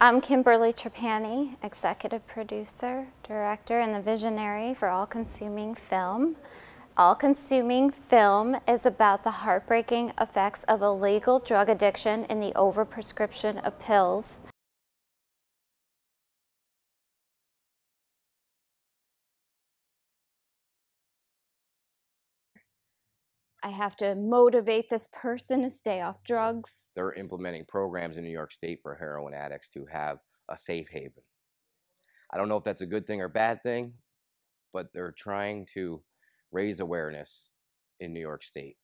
I'm Kimberly Trapani, executive producer, director, and the visionary for All Consuming Film. All Consuming Film is about the heartbreaking effects of illegal drug addiction and the overprescription of pills. I have to motivate this person to stay off drugs. They're implementing programs in New York State for heroin addicts to have a safe haven. I don't know if that's a good thing or bad thing, but they're trying to raise awareness in New York State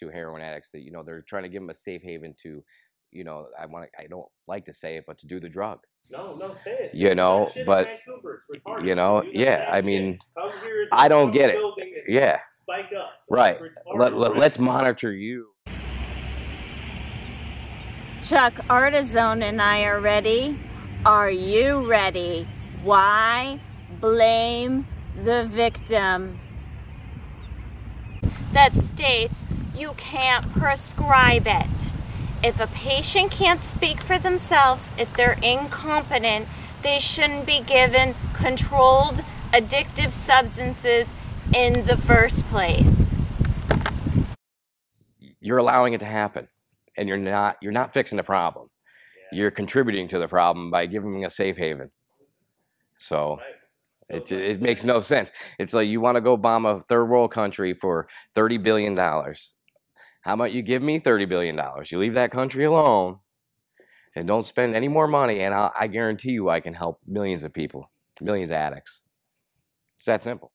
to heroin addicts that you know they're trying to give them a safe haven to, you know, I want I don't like to say it, but to do the drug. No, no, say it. You know, That shit in but Vancouver, it's retarded. you know, yeah, I mean, I don't get it. Building Yeah. Spike up. Right. Let, retarded, let, right? let's monitor you. Chuck Artizone and I are ready. Are you ready? Why blame the victim? That states you can't prescribe it. If a patient can't speak for themselves, if they're incompetent, they shouldn't be given controlled addictive substances in the first place. You're allowing it to happen, and you're not you're not fixing the problem. You're contributing to the problem by giving them a safe haven. So. Right. It, it makes no sense. It's like you want to go bomb a third world country for $30 billion. How about you give me $30 billion? You leave that country alone and don't spend any more money, and I'll, I guarantee you I can help millions of people, millions of addicts. It's that simple.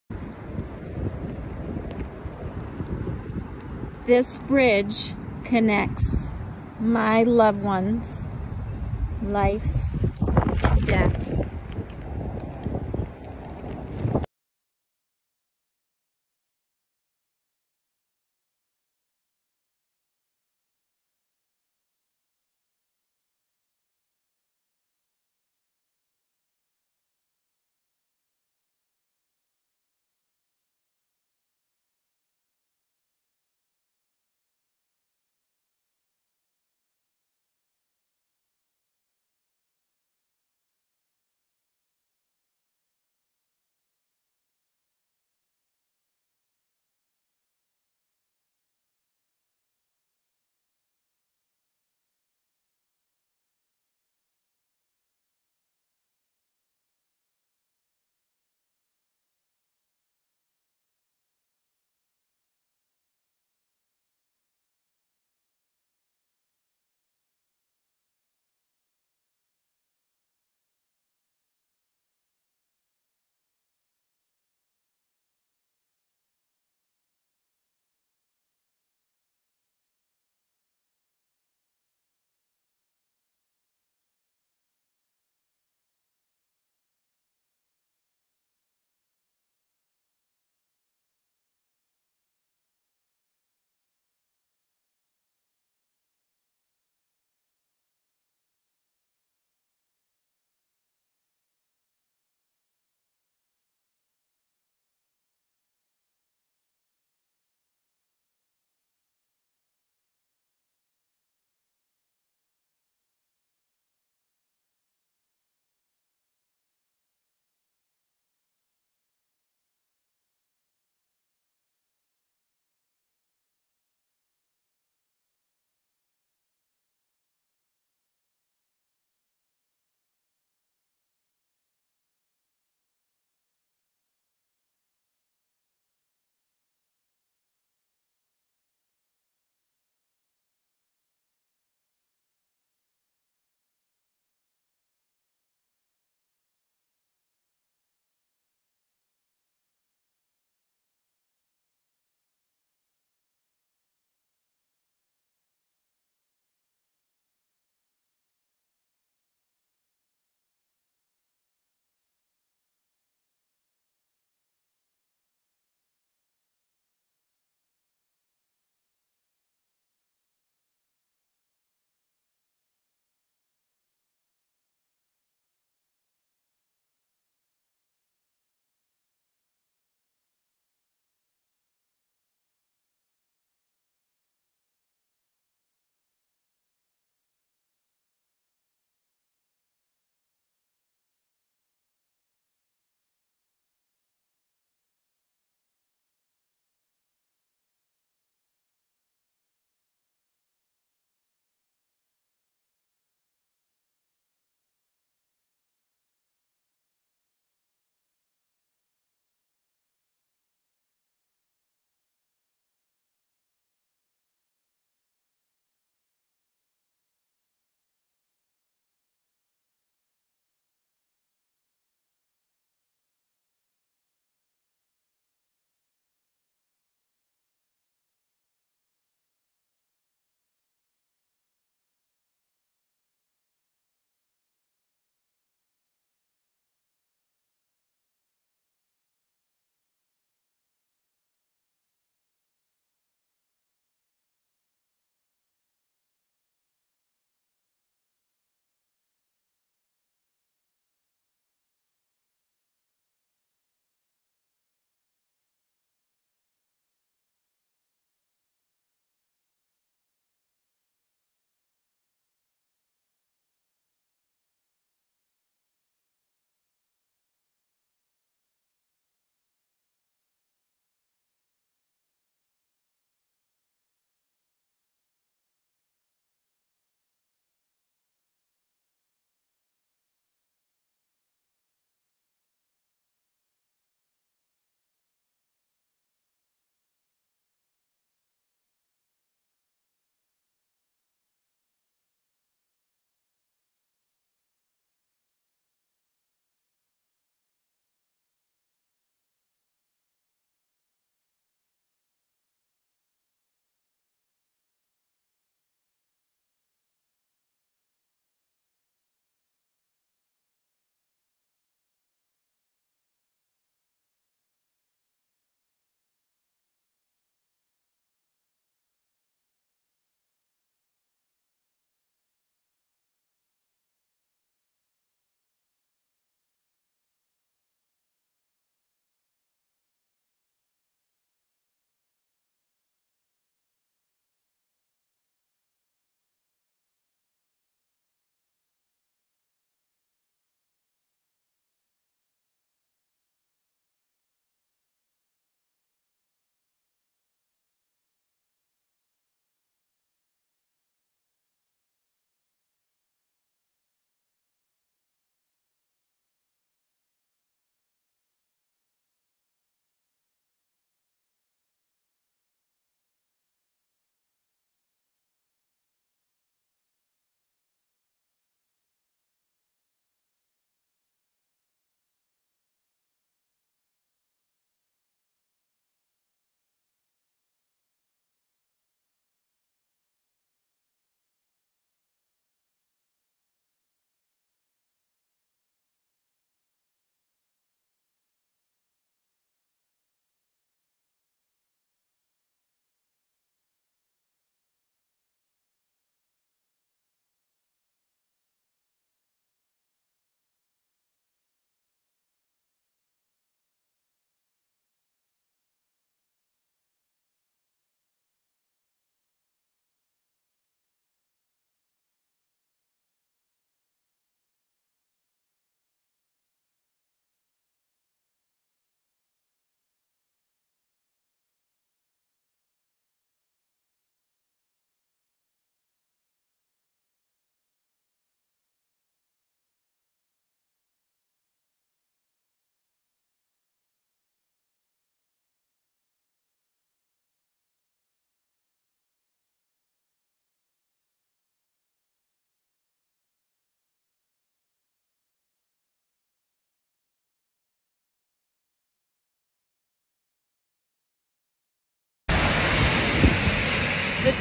This bridge connects my loved ones, life and death.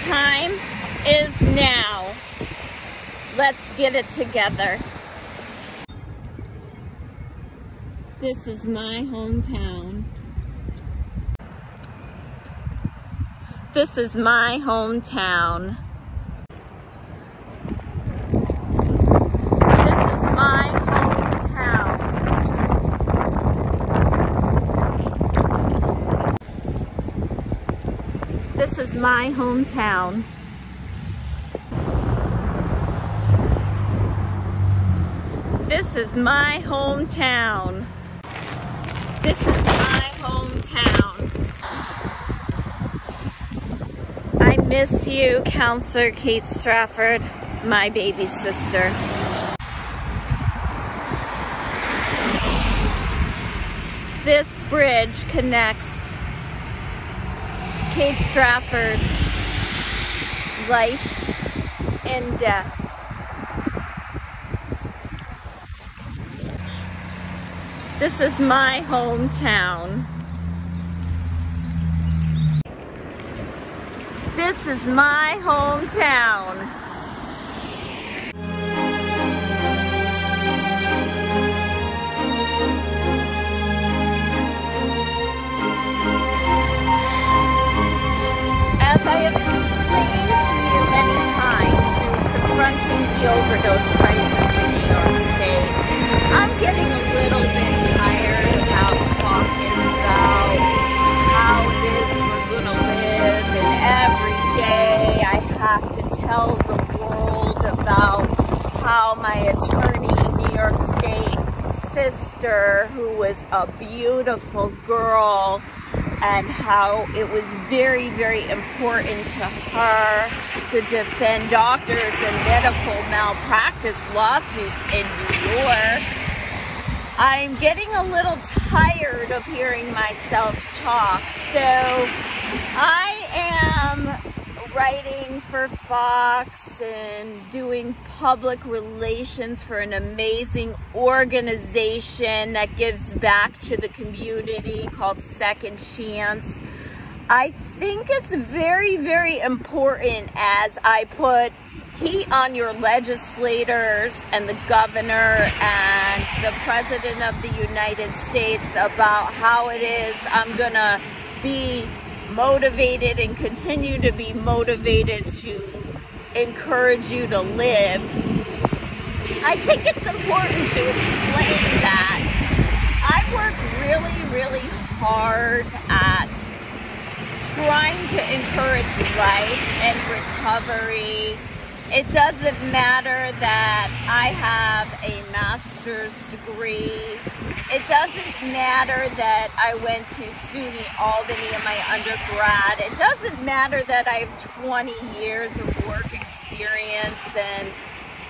Time is now. Let's get it together. This is my hometown. This is my hometown. This is my hometown. This is my hometown. This is my hometown. This is my hometown. I miss you, Counselor Kate Strafford, my baby sister. This bridge connects Kate Strafford's life and death. This is my hometown. This is my hometown. I have explained to you many times through confronting the overdose crisis in New York State, I'm getting a little bit tired about talking about how it is we're gonna live and every day I have to tell the world about how my attorney New York State sister who was a beautiful girl and how it was very, very important to her to defend doctors and medical malpractice lawsuits in New York. I'm getting a little tired of hearing myself talk, so I am writing for Fox and doing public relations for an amazing organization that gives back to the community called Second Chance. I think it's very, very important as I put heat on your legislators and the governor and the president of the United States about how it is I'm gonna be motivated and continue to be motivated to encourage you to live. I think it's important to explain that I work really, really hard at trying to encourage life and recovery. It doesn't matter that I have a master's degree. It doesn't matter that I went to SUNY Albany in my undergrad. It doesn't matter that I have 20 years of experience and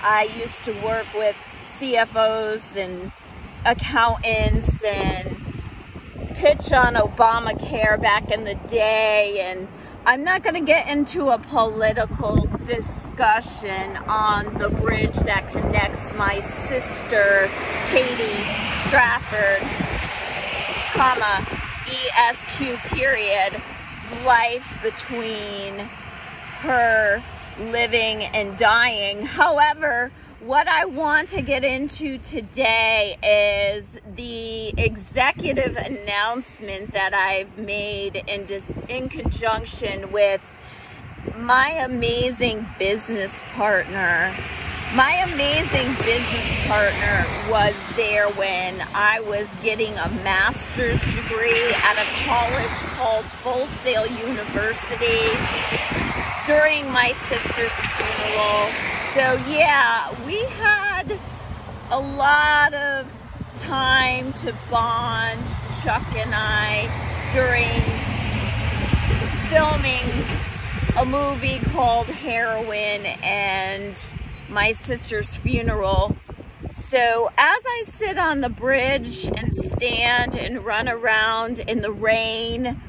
I used to work with CFOs and accountants and pitch on Obamacare back in the day and I'm not going to get into a political discussion on the bridge that connects my sister Katie Strafford, comma, ESQ period, life between her living and dying. However, what I want to get into today is the executive announcement that I've made in, dis- in conjunction with my amazing business partner. My amazing business partner was there when I was getting a master's degree at a college called Full Sail University during my sister's funeral. So, yeah, we had a lot of time to bond, Chuck and I, during filming a movie called Heroin and my sister's funeral. So, as I sit on the bridge and stand and run around in the rain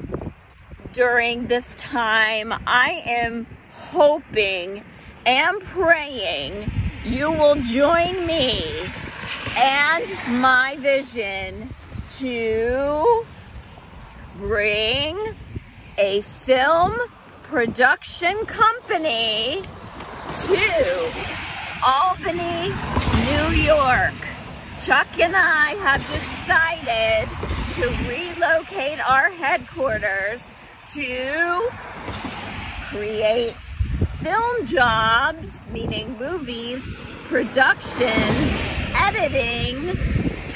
during this time, I am hoping and praying you will join me and my vision to bring a film production company to Albany, New York. Chuck and I have decided to relocate our headquarters to create film jobs, meaning movies, production, editing,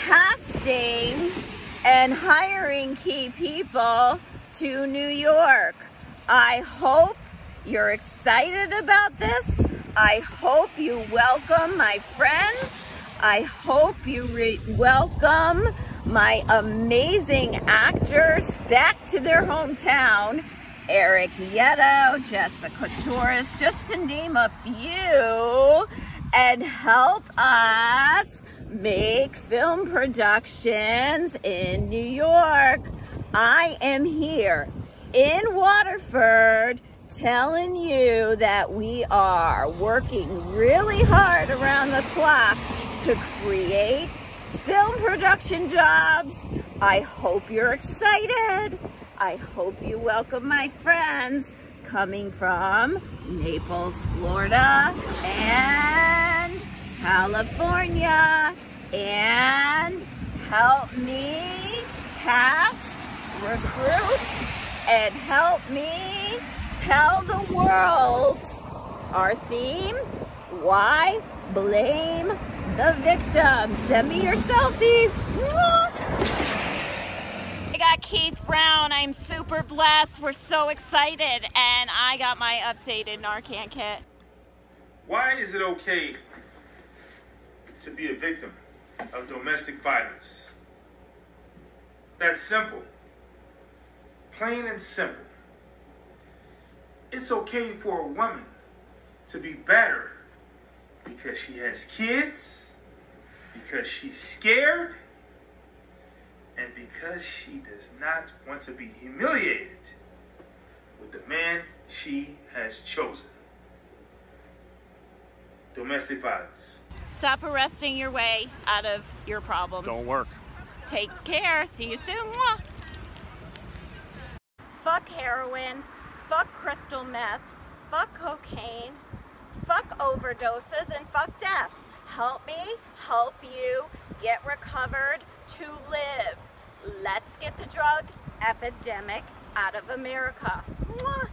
casting, and hiring key people to New York. I hope you're excited about this. I hope you welcome my friends. I hope you welcome my amazing actors back to their hometown. Eric Yetto, Jessica Torres, just to name a few, and help us make film productions in New York. I am here in Waterford telling you that we are working really hard around the clock to create film production jobs. I hope you're excited. I hope you welcome my friends coming from Naples, Florida and California and help me cast, recruit, and help me tell the world our theme, why blame the victim. Send me your selfies. I got Keith Brown. I'm super blessed. We're so excited. And I got my updated Narcan kit. Why is it okay to be a victim of domestic violence? That's simple. Plain and simple. It's okay for a woman to be better because she has kids, because she's scared, and because she does not want to be humiliated with the man she has chosen. Domestic violence. Stop arresting your way out of your problems. Don't work. Take care. See you soon. Mwah. Fuck heroin. Fuck crystal meth. Fuck cocaine fuck overdoses and fuck death. Help me help you get recovered to live. Let's get the drug epidemic out of America. Mwah.